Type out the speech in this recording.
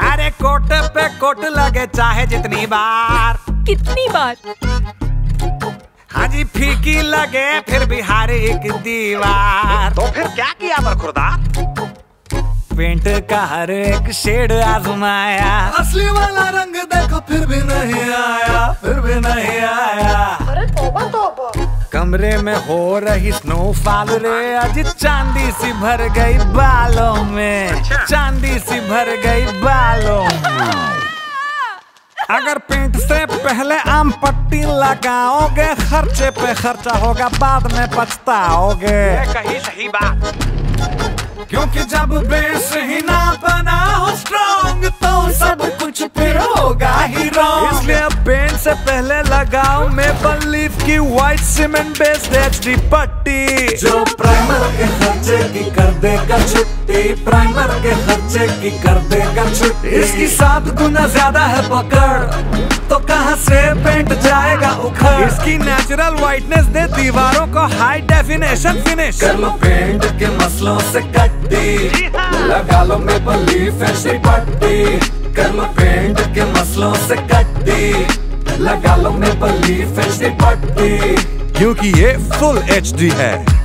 अरे कोट पे कोट लगे चाहे जितनी बार। कितनी बार? हाँ जी फीकी लगे फिर भी हर एक दीवार। तो फिर क्या किया बरखुरदा पेंट का हर एक शेड आजमाया। असली वाला रंग देखो फिर भी नहीं आया फिर भी नहीं कमरे में हो रही स्नोफॉल रे। आज चांदी सी भर गई बालों में। चांदी सी भर गई बालों में। अगर पेंट से पहले आम पट्टी लगाओगे खर्चे पे खर्चा होगा बाद में पछताओगे। कही सही बात। क्योंकि जब बेस ही ना पेंट से पहले लगाओ मेपल लीफ की व्हाइट सीमेंट बेस्ड एचडी पट्टी जो प्राइमर के खर्चे की कर देगा छुट्टी। प्राइमर के खर्चे की कर देगा छुट्टी। इसकी सात गुना ज़्यादा है पकड़। तो कहाँ से पेंट जाएगा उखड़? इसकी नेचुरल व्हाइटनेस दे दीवारों को हाई डेफिनेशन फिनिश कर लो पेंट के मसलों से कट्टी। लगा लो मेपल लीफ ऐसी पट्टी कर लो पेंट के मसलों से कट्टी। लगा लो मेपल लीफ एचडी पट्टी। क्योंकि ये फुल एचडी है।